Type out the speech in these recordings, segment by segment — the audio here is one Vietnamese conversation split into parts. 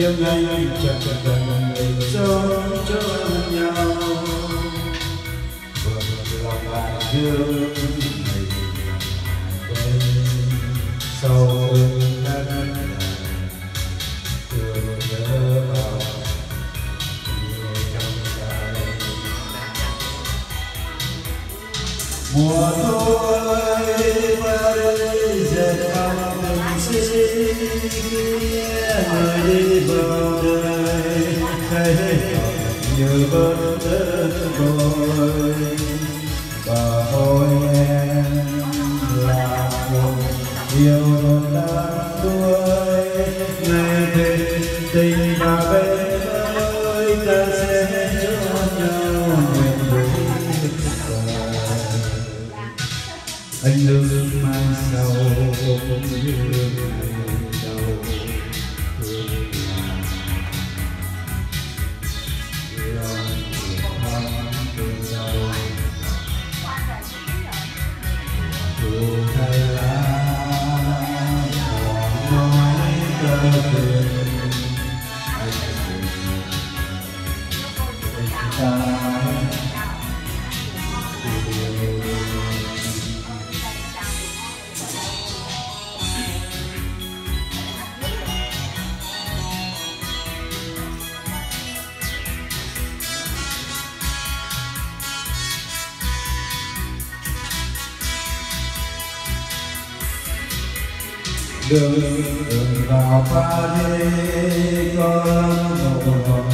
nhưng anh chẳng cần mình sống cho nhau vượt lòng bạn dương mình sau cơn đất thương nhớ vào mùa thu người đi vào đời thấy như bớt đơn côi và thôi em là một yêu một đang đuôi ngày về tình và bên ơi ta sẽ cho nhau nguyện vui anh lương mang sầu không như ngày đầu đường đường vào Paris con một hồng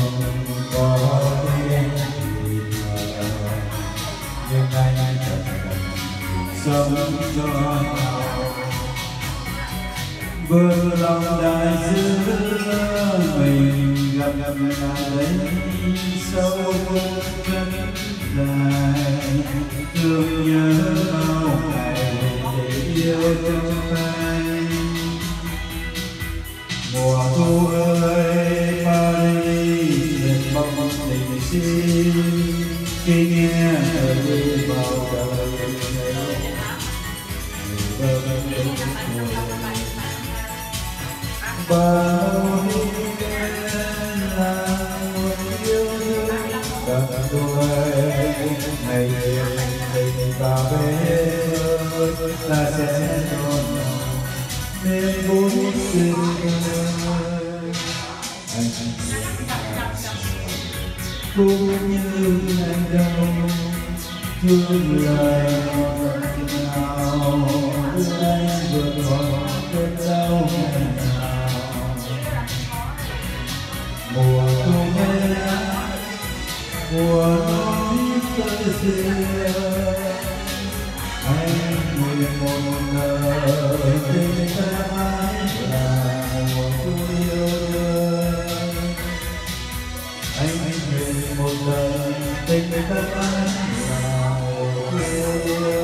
có tiếng thì thở nhưng anh chẳng cần sống cho nhau vừa lòng đại dương mình gặp lại đấy sâu chân dài thương nhớ bao ngày để yêu thương tình khi nghe lời đi đời bao là một yêu thương đuôi ngày tình và bên ta sẽ đón nên vui tình anh cũng như anh đâu. Thương lời nào. Anh vượt tình ta mãi là một tôi yêu thương